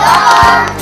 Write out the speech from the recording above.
Shalom.